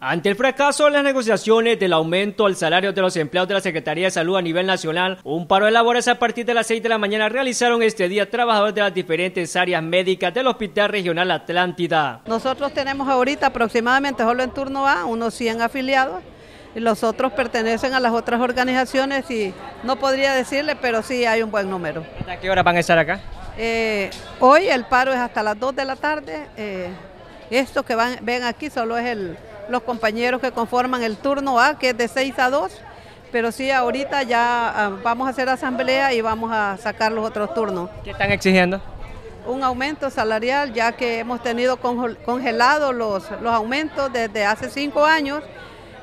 Ante el fracaso de las negociaciones del aumento al salario de los empleados de la Secretaría de Salud a nivel nacional, un paro de labores a partir de las 6 de la mañana realizaron este día trabajadores de las diferentes áreas médicas del Hospital Regional Atlántida. Nosotros tenemos ahorita aproximadamente solo en turno A unos 100 afiliados y los otros pertenecen a las otras organizaciones y no podría decirle, pero sí hay un buen número. ¿A qué hora van a estar acá? Eh, hoy el paro es hasta las 2 de la tarde. Eh, esto que van, ven aquí solo es el los compañeros que conforman el turno A, que es de 6 a 2, pero sí, ahorita ya ah, vamos a hacer asamblea y vamos a sacar los otros turnos. ¿Qué están exigiendo? Un aumento salarial, ya que hemos tenido congelados los, los aumentos desde hace cinco años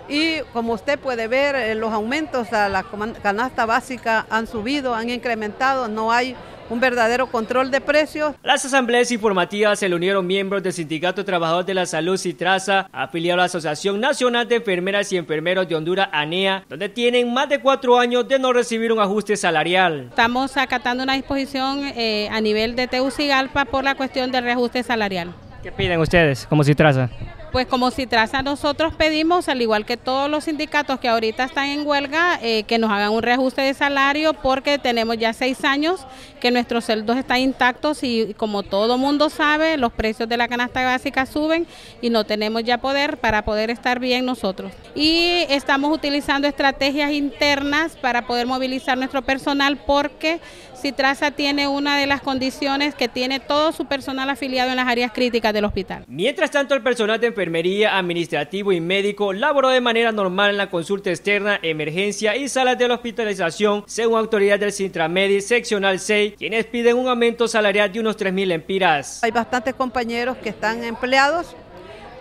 y como usted puede ver, eh, los aumentos a la canasta básica han subido, han incrementado, no hay un verdadero control de precios. Las asambleas informativas se le unieron miembros del Sindicato de Trabajadores de la Salud Citraza, afiliado a la Asociación Nacional de Enfermeras y Enfermeros de Honduras, ANEA, donde tienen más de cuatro años de no recibir un ajuste salarial. Estamos acatando una disposición eh, a nivel de Tegucigalpa por la cuestión del reajuste salarial. ¿Qué piden ustedes como Citraza? Pues como Citraza nosotros pedimos, al igual que todos los sindicatos que ahorita están en huelga, eh, que nos hagan un reajuste de salario porque tenemos ya seis años que nuestros sueldos están intactos y como todo mundo sabe, los precios de la canasta básica suben y no tenemos ya poder para poder estar bien nosotros. Y estamos utilizando estrategias internas para poder movilizar nuestro personal porque Citraza tiene una de las condiciones que tiene todo su personal afiliado en las áreas críticas del hospital. Mientras tanto, el personal de enfermería, administrativo y médico laboró de manera normal en la consulta externa, emergencia y salas de la hospitalización, según autoridades del Cintramedi seccional 6, quienes piden un aumento salarial de unos 3.000 empiras. Hay bastantes compañeros que están empleados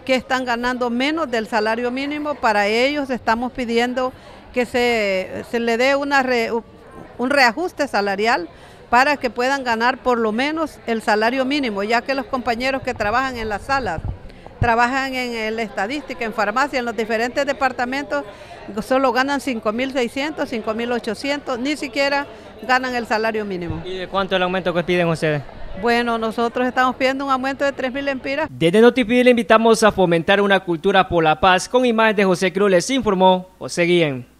que están ganando menos del salario mínimo. Para ellos estamos pidiendo que se, se le dé un reajuste salarial para que puedan ganar por lo menos el salario mínimo, ya que los compañeros que trabajan en las salas trabajan en la estadística, en farmacia, en los diferentes departamentos, solo ganan 5.600, 5.800, ni siquiera ganan el salario mínimo. ¿Y de cuánto es el aumento que piden ustedes? Bueno, nosotros estamos pidiendo un aumento de 3.000 empiras. Desde Notipi le invitamos a fomentar una cultura por la paz. Con imagen de José Cruz les informó José Guillén.